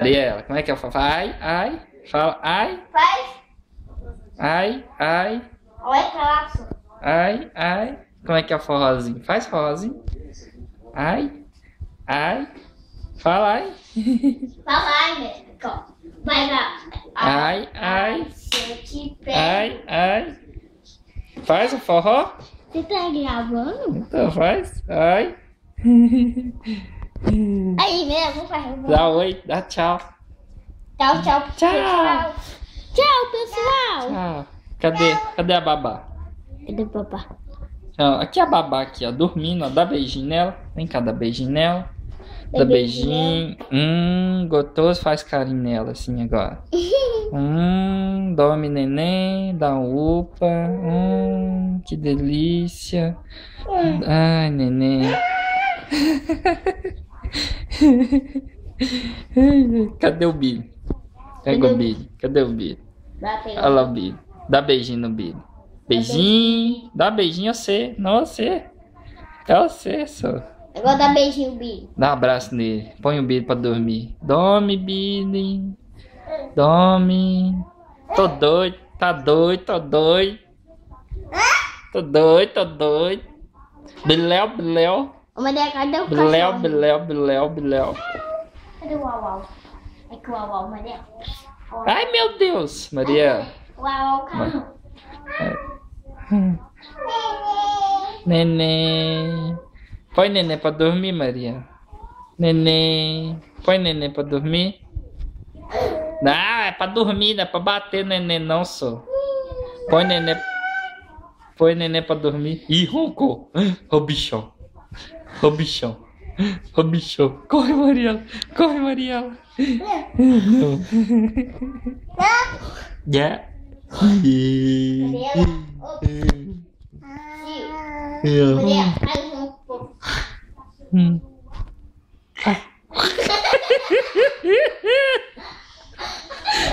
Mariela, como é que é? Ai, ai. Fala, ai, Faz. ai, ai, Olha, calaço. ai, ai. Como é que é o forrozinho? Faz forrozinho. Ai, ai. Fala, ai. Fala, ai, médico. Vai lá. Ai, ai, ai, ai. Faz o forró? Você tá gravando? Então faz. Ai. Aí mesmo, faz. Dá oi, dá tchau. Tchau, tchau. Tchau. Tchau, pessoal. Tchau. Cadê? Cadê a babá? Cadê o papá? Ó, aqui a babá aqui, ó, dormindo, ó. Dá beijinho nela. Vem cá, dá beijinho nela. Dá Dá beijinho. Hum, gostoso, faz carinho nela assim agora. Hum, dorme neném, dá um upa. Hum, que delícia. Ai, neném. Cadê o Billy? Pega o Billy. Cadê o Billy? Olha lá o Billy. Dá beijinho no Billy. Beijinho. Dá beijinho a você. Não você. É você, só. Agora dá beijinho, Bi. Dá um abraço nele. Põe o Billy pra dormir. Dorme, Billy. Dorme. Tô doido. Tá doido, tô doido. Tô doido, tô doido. Biléu, biléu. Ô, Maria, cadê o cachorro? biléu, biléu, biléu. Cadê o Uau Uau? É que o Uau Uau, Maria. Ai, meu Deus. Maria. Uau Uau, calma. Neném. Põe neném pra dormir, Maria. Neném. Põe neném pra dormir. Não, é pra dormir, não é pra bater neném não, só. Põe neném. Põe neném pra dormir. Ih, roncou. Ô bichão. Ô bichão. Ô bichão. Corre, Mariela. Corre, Mariela. Não. Já. Mariela. Ô, Sil. Maria, faz um pouco. Hum.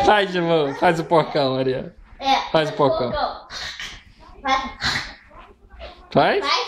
Faz, irmão. Faz o porcão, Maria. É. Faz o porcão. Faz. Faz? Faz.